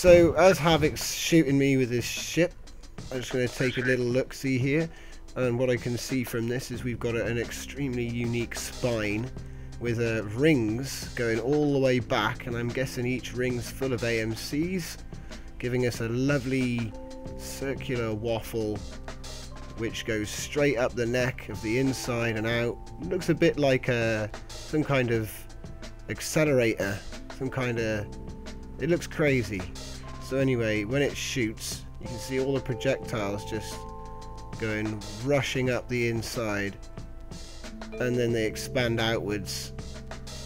So, as HaViC's shooting me with his ship, I'm just going to take a little look-see here. And what I can see from this is we've got an extremely unique spine with uh, rings going all the way back. And I'm guessing each ring's full of AMCs, giving us a lovely circular waffle which goes straight up the neck of the inside and out. looks a bit like a, some kind of accelerator, some kind of... It looks crazy. So anyway, when it shoots, you can see all the projectiles just going rushing up the inside and then they expand outwards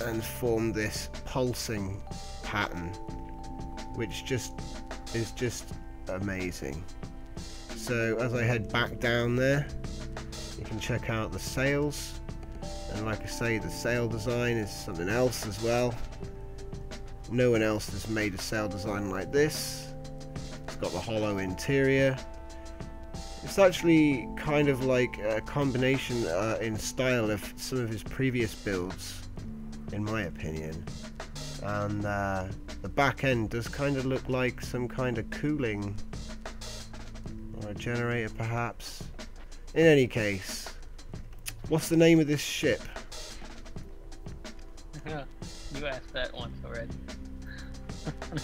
and form this pulsing pattern which just is just amazing so as I head back down there you can check out the sails and like I say the sail design is something else as well no one else has made a sail design like this. It's got the hollow interior. It's actually kind of like a combination uh, in style of some of his previous builds, in my opinion. And uh, the back end does kind of look like some kind of cooling a generator perhaps. In any case, what's the name of this ship? you asked that once already.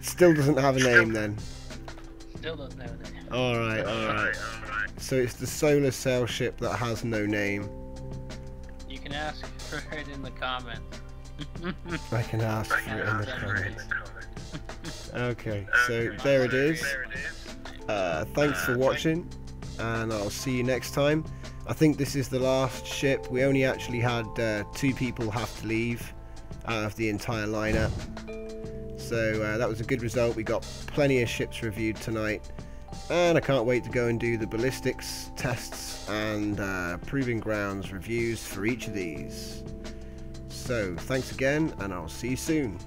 Still doesn't have a name then. Still doesn't have a name. Alright, alright. Alright. So it's the solar sail ship that has no name. You can ask for it in the comments. I can ask for it in the comments. Okay, so there it is. Uh, thanks for watching, and I'll see you next time. I think this is the last ship. We only actually had uh, two people have to leave out of the entire lineup. So uh, that was a good result. We got plenty of ships reviewed tonight. And I can't wait to go and do the ballistics tests and uh, proving grounds reviews for each of these. So thanks again and I'll see you soon.